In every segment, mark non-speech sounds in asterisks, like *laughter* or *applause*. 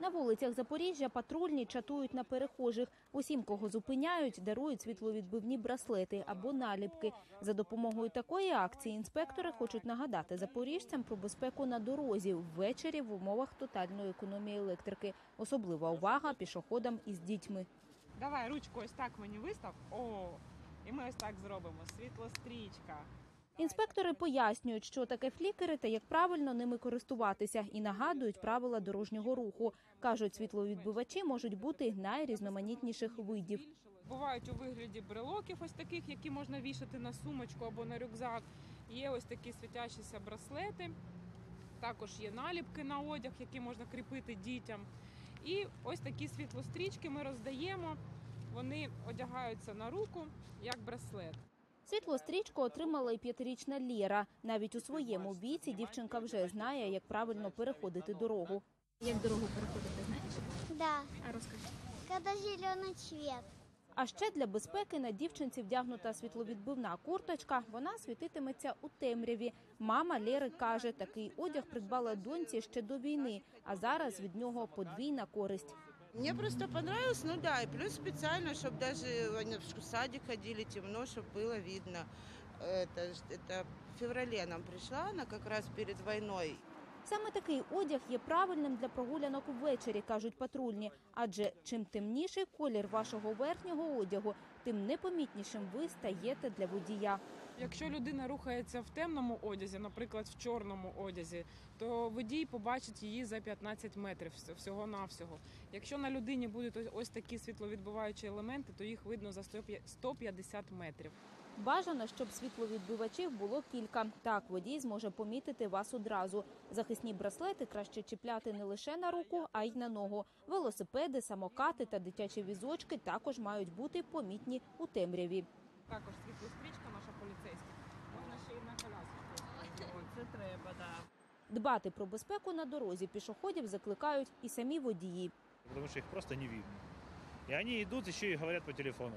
На вулицях Запоріжжя патрульні чатують на перехожих. Усім, кого зупиняють, дарують світловідбивні браслети або наліпки. За допомогою такої акції інспектори хочуть нагадати запоріжцям про безпеку на дорозі ввечері в умовах тотальної економії електрики. Особлива увага пішоходам із дітьми. Давай ручку ось так мені вистав. О, і ми ось так зробимо. Світлострічка. Інспектори пояснюють, що таке флікери та як правильно ними користуватися, і нагадують правила дорожнього руху. кажуть, світловідбивачі можуть бути найрізноманітніших видів. Бувають у вигляді брелоків, ось таких, які можна вішати на сумочку або на рюкзак. Є ось такі світящіся браслети. Також є наліпки на одяг, які можна кріпити дітям. І ось такі світлострічки ми роздаємо. Вони одягаються на руку як браслет. Світлострічку отримала і п'ятирічна Лєра. Навіть у своєму віці дівчинка вже знає, як правильно переходити дорогу. Як дорогу переходити, знаєш? Да, А розкажи. когда зеленый цвет. А ще для безпеки на дівчинці вдягнута світловідбивна курточка. Вона світитиметься у темряві. Мама Лєри каже, такий одяг придбала доньці ще до війни, а зараз від нього подвійна користь. Мне просто понравилось, ну да, и плюс специально, чтобы даже они в садик ходили темно, чтобы было видно. Это, ж- это в феврале нам пришла, она как раз перед войной. Саме такий одяг є правильним для прогулянок ввечері, кажуть патрульні. Адже чим темніший колір вашого верхнього одягу, тим непомітнішим ви стаєте для водія. Якщо людина рухається в темному одязі, наприклад, в чорному одязі, то водій побачить її за 15 метрів всього навсього. Якщо на людині будуть ось- такі світловідбиваючі елементи, то їх видно за 150 метрів. Бажано, щоб світловідбивачів було кілька. Так водій зможе помітити вас одразу. Захисні браслети краще чіпляти не лише на руку, а й на ногу. Велосипеди, самокати та дитячі візочки також мають бути помітні у темряві. Також світлострічка наша поліцейська. Можна ще й на коляску. Це треба, так. Дбати про безпеку на дорозі пішоходів закликають і самі водії. потому что их просто не видно. И они идут еще и говорят по телефону.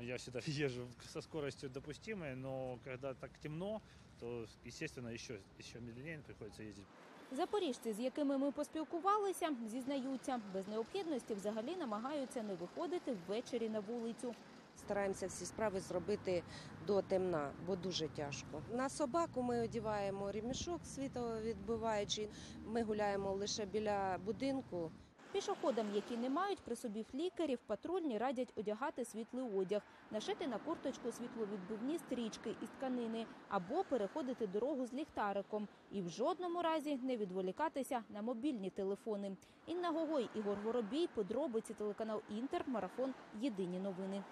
Я всегда *laughs* езжу со скоростью допустимой, но когда так темно, то, естественно, еще, еще медленнее приходится ездить. Запоріжці, з якими ми поспілкувалися, зізнаються, без необхідності взагалі намагаються не виходити ввечері на вулицю. Стараємося всі справи зробити до темна, бо дуже тяжко. На собаку ми одіваємо ремішок світовідбиваючий. Ми гуляємо лише біля будинку. Пішоходам, які не мають при собі флікерів, патрульні радять одягати світлий одяг, нашити на курточку світловідбивні стрічки із тканини або переходити дорогу з ліхтариком. І в жодному разі не відволікатися на мобільні телефони. Інна Гогой, Ігор Воробій, подробиці телеканал Інтер, марафон. Єдині новини.